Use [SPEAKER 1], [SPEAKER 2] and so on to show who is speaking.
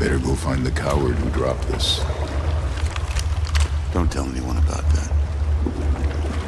[SPEAKER 1] Better go find the coward who dropped this.
[SPEAKER 2] Don't tell anyone about that.